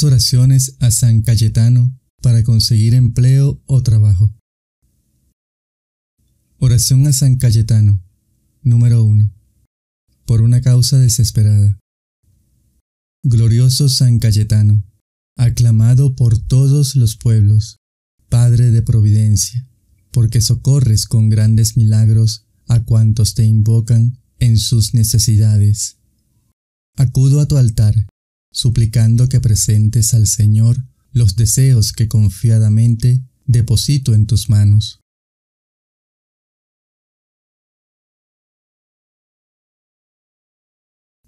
Oraciones a San Cayetano para conseguir empleo o trabajo. Oración a San Cayetano. Número 1. Por una causa desesperada. Glorioso San Cayetano, aclamado por todos los pueblos, Padre de Providencia, porque socorres con grandes milagros a cuantos te invocan en sus necesidades. Acudo a tu altar, suplicando que presentes al Señor los deseos que confiadamente deposito en tus manos.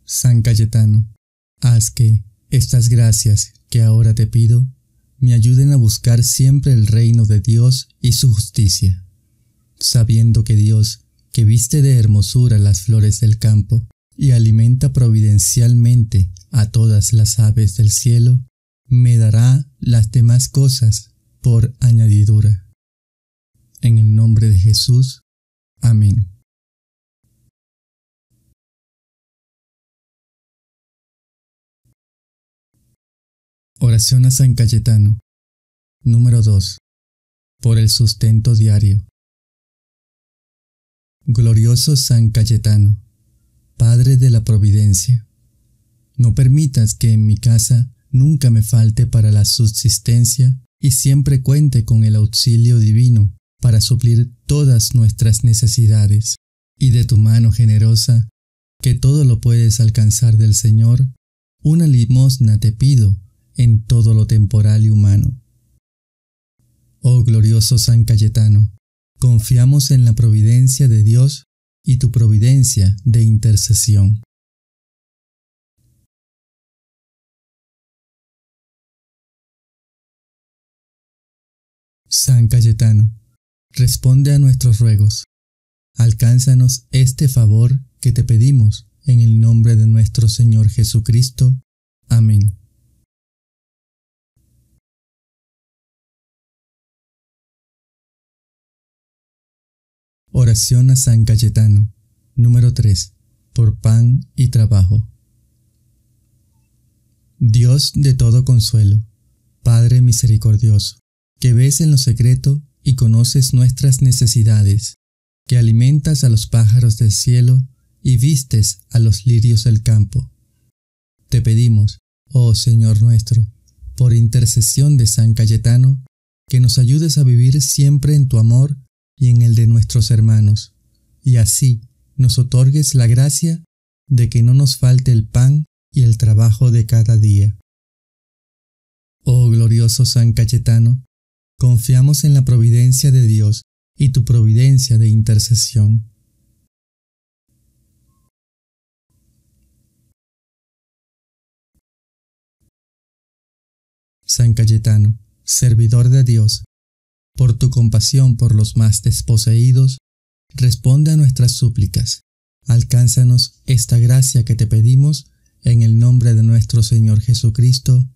San Cayetano, haz que estas gracias que ahora te pido me ayuden a buscar siempre el reino de Dios y su justicia, sabiendo que Dios, que viste de hermosura las flores del campo y alimenta providencialmente a todas las aves del cielo, me dará las demás cosas por añadidura. En el nombre de Jesús. Amén. Oración a San Cayetano. Número 2. Por el sustento diario. Glorioso San Cayetano, Padre de la Providencia, no permitas que en mi casa nunca me falte para la subsistencia y siempre cuente con el auxilio divino para suplir todas nuestras necesidades, y de tu mano generosa, que todo lo puedes alcanzar del Señor, una limosna te pido en todo lo temporal y humano. Oh glorioso San Cayetano, confiamos en la providencia de Dios y tu providencia de intercesión. San Cayetano, responde a nuestros ruegos. Alcánzanos este favor que te pedimos en el nombre de nuestro Señor Jesucristo. Amén. Oración a San Cayetano. Número 3. Por pan y trabajo. Dios de todo consuelo, Padre misericordioso que ves en lo secreto y conoces nuestras necesidades, que alimentas a los pájaros del cielo y vistes a los lirios del campo. Te pedimos, oh Señor nuestro, por intercesión de San Cayetano, que nos ayudes a vivir siempre en tu amor y en el de nuestros hermanos, y así nos otorgues la gracia de que no nos falte el pan y el trabajo de cada día. Oh glorioso San Cayetano, Confiamos en la providencia de Dios y tu providencia de intercesión. San Cayetano, servidor de Dios, por tu compasión por los más desposeídos, responde a nuestras súplicas. Alcánzanos esta gracia que te pedimos en el nombre de nuestro Señor Jesucristo.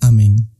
Amén.